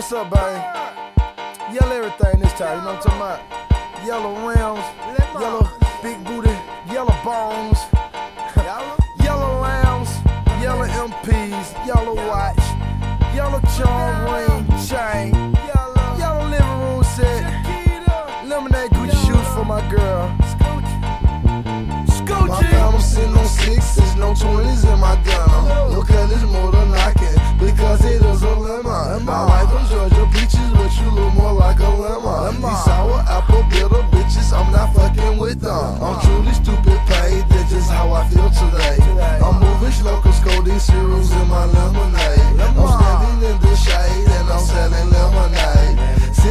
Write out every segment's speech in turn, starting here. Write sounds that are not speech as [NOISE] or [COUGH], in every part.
What's up, babe? Yellow everything this time, you know what I'm talking about? Yellow rims, yellow big booty, yellow bones, [LAUGHS] yellow lambs, yellow MPs, yellow watch, yellow charm ring chain, yellow living room set, lemonade Gucci shoes for my girl.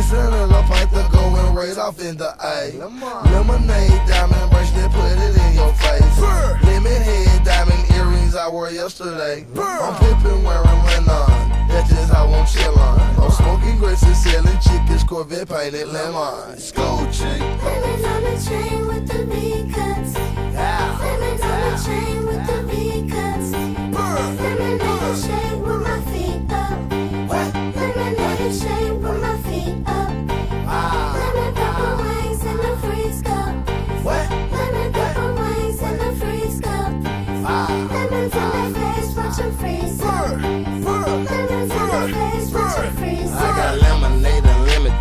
Hundred a pint to going right off in the A. Lemonade, diamond brush, bracelet, put it in your face. Lemon head, diamond earrings I wore yesterday. I'm pimping wearing Lennon. That's just how I'm chillin'. I'm smoking grapes and selling chickens, Corvette painted lemon. Scoochie. I got lemonade and lemon.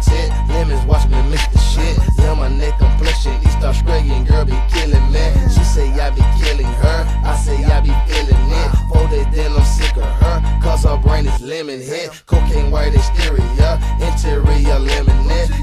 Lemons watch me mix the shit. Lemonade complexion, he start spraying, girl be killing me. She say I be killing her, I say I be feeling it. Fold days then I'm sick of her, cause her brain is lemon hit. Cocaine white exterior, interior lemonade.